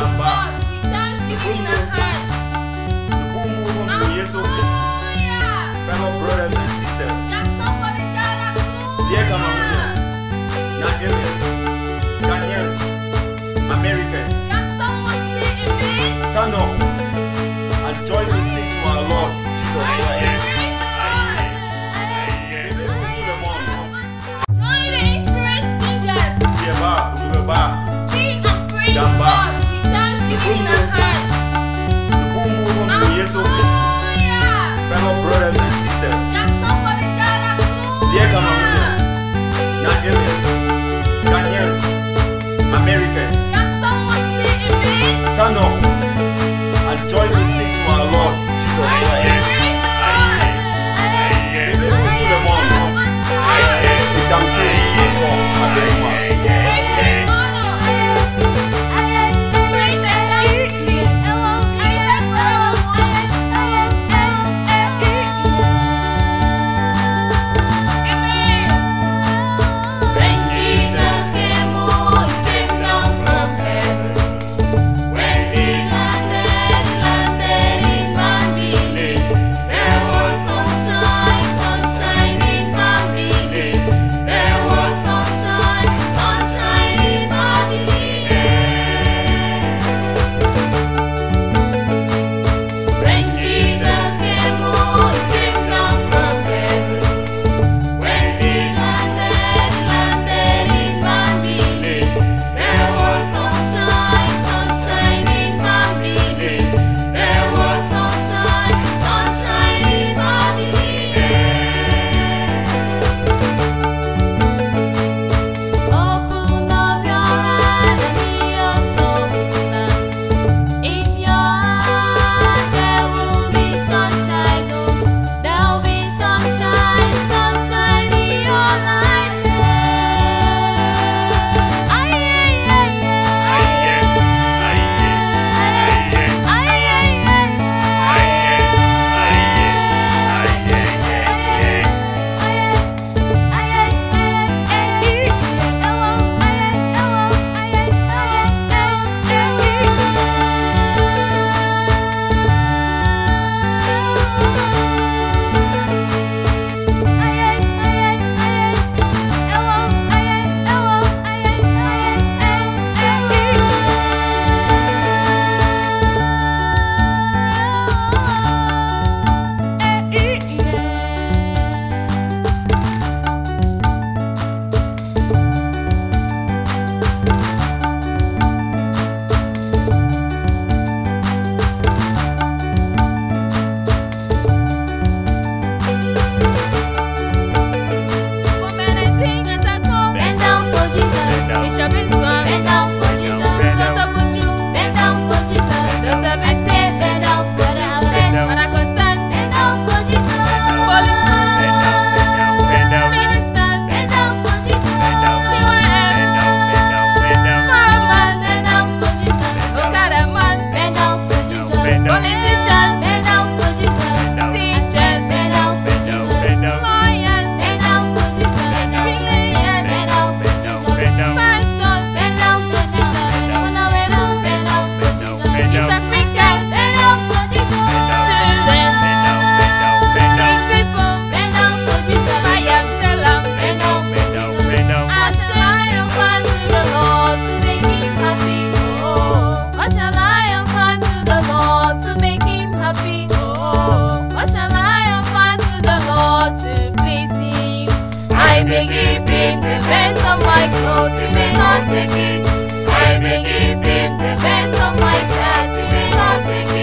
Jamba. We dance the King of Hearts. The boom boom of Jesus Christ. Fellow brothers and sisters. Can somebody shout out Dear Cameroonians, Nigerians, Ghanaians, Americans. Can someone say amen? Stand up and join me sing to our Lord Jesus Christ. Join the inspired singers. Tiaba, Umuraba, Gamba. Ghana brothers and sisters. Dear Cameroonians, Nigerians, Ghanaians, Americans. Stand up and join me sing to our Lord Jesus Christ. begin the best of my clothes, he may not take it. I begin the best of my class, he may not take it.